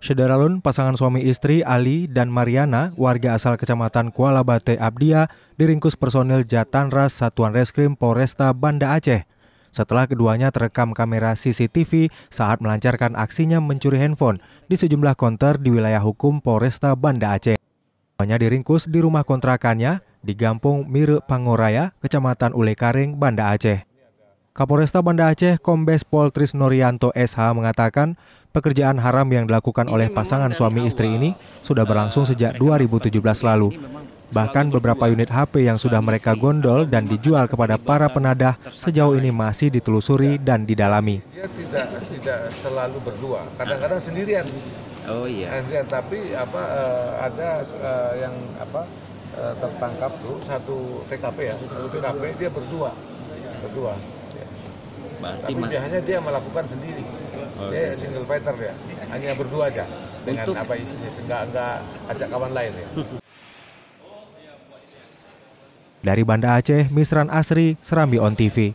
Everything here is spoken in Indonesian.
Syederalun, pasangan suami istri Ali dan Mariana, warga asal Kecamatan Kuala Bate Abdia, diringkus personil Jatanras Satuan Reskrim Polresta Banda Aceh. Setelah keduanya terekam kamera CCTV saat melancarkan aksinya mencuri handphone di sejumlah konter di wilayah hukum Polresta Banda Aceh. Keduanya diringkus di rumah kontrakannya di Gampung Mire Pangoraya, Kecamatan Ulekaring, Banda Aceh. Kapolresta Banda Aceh Kombes Pol Trisnorianto SH mengatakan pekerjaan haram yang dilakukan oleh pasangan suami istri ini sudah berlangsung sejak 2017 lalu. Bahkan beberapa unit HP yang sudah mereka gondol dan dijual kepada para penadah sejauh ini masih ditelusuri dan didalami. Dia tidak tidak selalu berdua, kadang-kadang sendirian. Oh iya. Sendirian, tapi apa uh, ada uh, yang apa tertangkap tuh satu TKP ya, satu TKP dia berdua, berdua. Berarti Tapi mas, dia hanya dia melakukan sendiri. Oh, Dia iya. single fighter dia, hanya berdua aja dengan Untuk- apa isinya, enggak enggak ajak kawan lain ya. Dari Banda Aceh, Misran Asri, Serambi On TV.